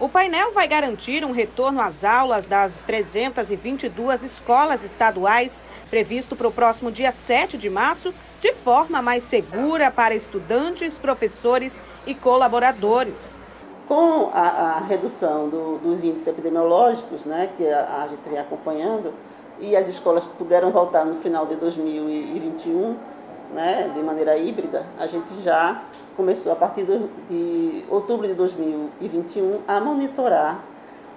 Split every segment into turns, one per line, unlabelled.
O painel vai garantir um retorno às aulas das 322 escolas estaduais, previsto para o próximo dia 7 de março, de forma mais segura para estudantes, professores e colaboradores.
Com a, a redução do, dos índices epidemiológicos, né, que a, a gente vem acompanhando, e as escolas puderam voltar no final de 2021, né, de maneira híbrida, a gente já começou a partir de outubro de 2021 a monitorar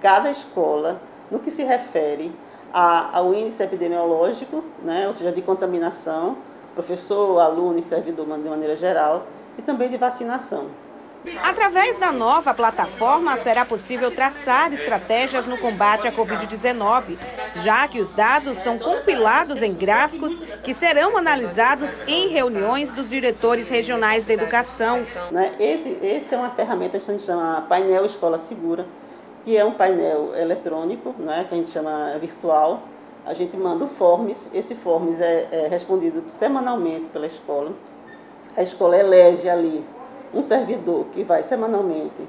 cada escola no que se refere a, ao índice epidemiológico, né, ou seja, de contaminação, professor, aluno e servidor de maneira geral, e também de vacinação.
Através da nova plataforma, será possível traçar estratégias no combate à Covid-19, já que os dados são compilados em gráficos que serão analisados em reuniões dos diretores regionais da educação.
Né, esse, esse é uma ferramenta que a gente chama painel Escola Segura, que é um painel eletrônico, né, que a gente chama virtual. A gente manda o forms, esse forms é, é respondido semanalmente pela escola. A escola elege ali um servidor que vai semanalmente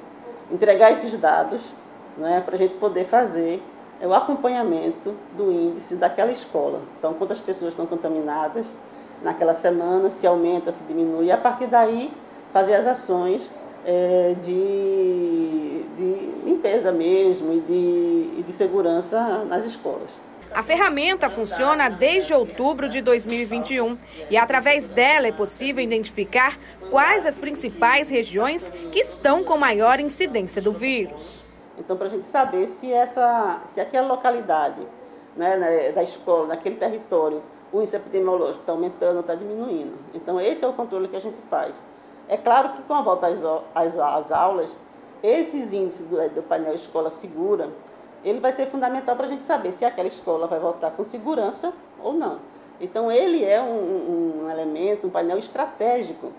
entregar esses dados né, para a gente poder fazer é, o acompanhamento do índice daquela escola. Então, quantas pessoas estão contaminadas naquela semana, se aumenta, se diminui, e a partir daí fazer as ações é, de, de limpeza mesmo e de, e de segurança nas escolas.
A ferramenta funciona desde outubro de 2021 e através dela é possível identificar quais as principais regiões que estão com maior incidência do vírus.
Então, para a gente saber se, essa, se aquela localidade né, né da escola, naquele território, o índice epidemiológico está aumentando ou está diminuindo. Então, esse é o controle que a gente faz. É claro que com a volta às, às, às aulas, esses índices do, do painel Escola Segura, ele vai ser fundamental para a gente saber se aquela escola vai voltar com segurança ou não. Então, ele é um, um elemento, um painel estratégico